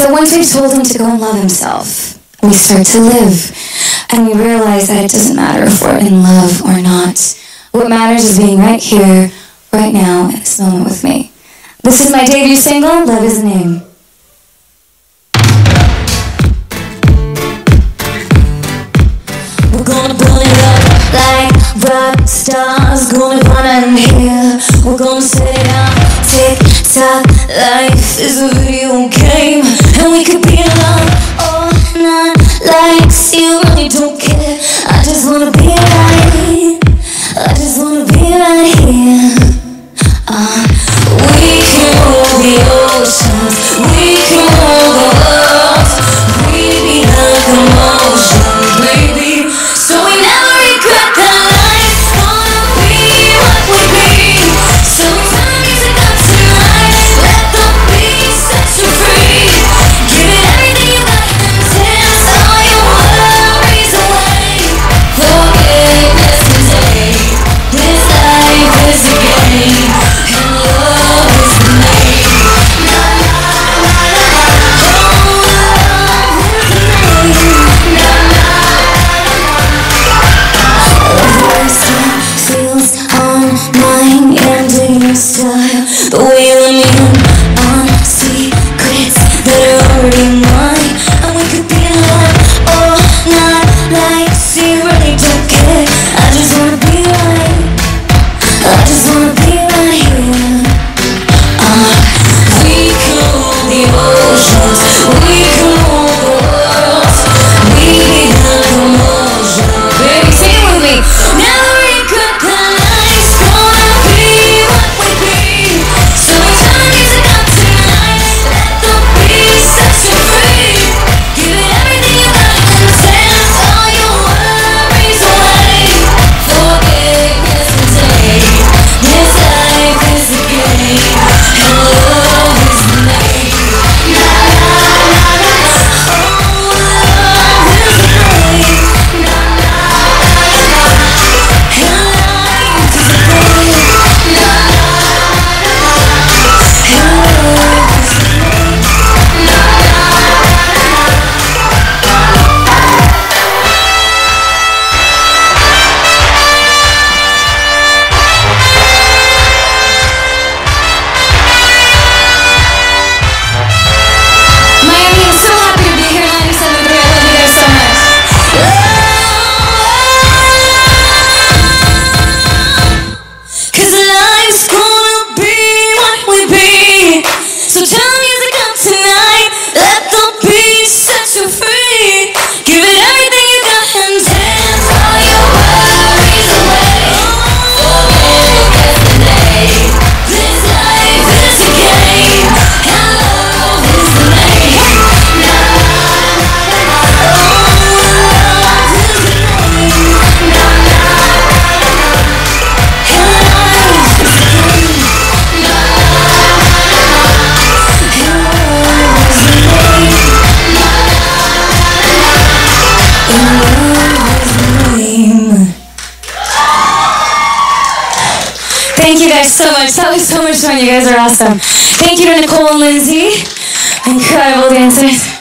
So once we've told him to go and love himself, we start to live. And we realize that it doesn't matter if we're in love or not. What matters is being right here, right now, in this moment with me. This is my debut single, Love is a Name. We're gonna blow it up like rock stars, gonna run in here. We're gonna set it up, take Life is a video game And we could be alone all night. Like, see you really don't care. I just wanna be right I just wanna be right here. Uh, We can rule the oceans We can rule the world. this time. So Thank you guys so much. That was so much fun. You guys are awesome. Thank you to Nicole and Lindsay. Incredible dancers.